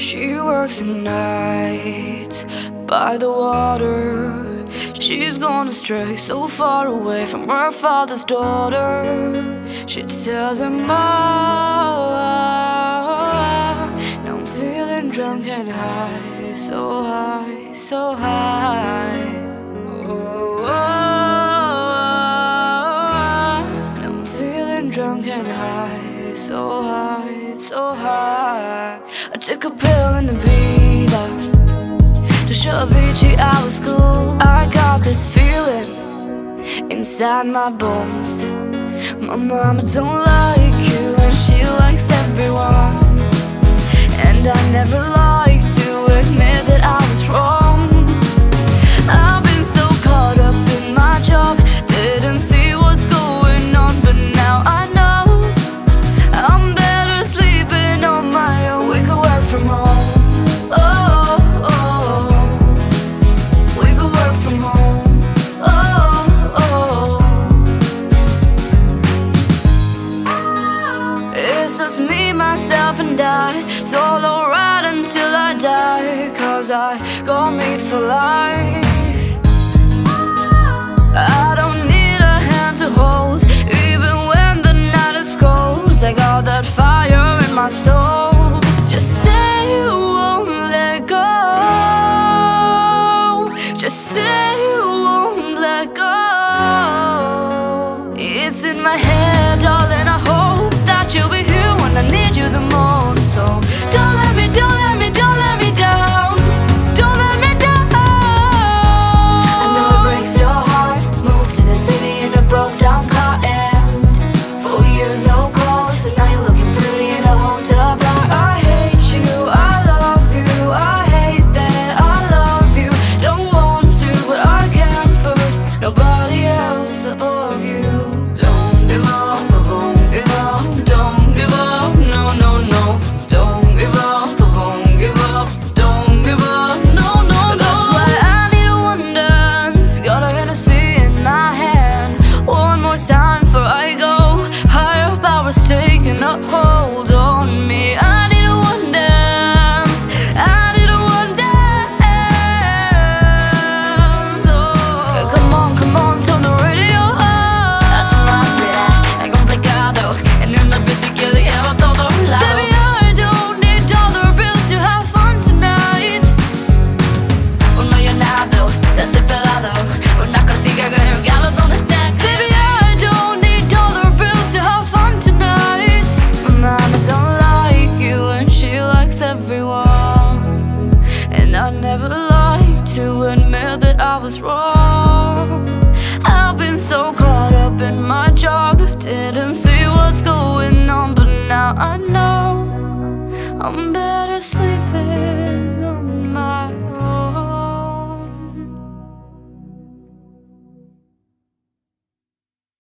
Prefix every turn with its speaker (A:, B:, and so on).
A: She works at night by the water. She's gone astray, so far away from her father's daughter. She tells him, oh, now I'm feeling drunk and high, so high, so high. Oh, ah, now I'm feeling drunk and high, so high, so high. Took a pill in Ibiza To show Avicii I was cool. I got this feeling Inside my bones. My mama don't like you And she likes everyone just me, myself and I. Solo ride until I die Cause I got made for life. I don't need a hand to hold Even when the night is cold. I got that fire in my soul. Just say you won't let go. Just say you won't let go. It's in my head, the most I was wrong. I've been so caught up in my job. Didn't see what's going on But now I know I'm better sleeping